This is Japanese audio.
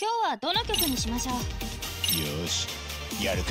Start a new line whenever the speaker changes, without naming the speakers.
今日はどの曲にしましょう？
よしやるか。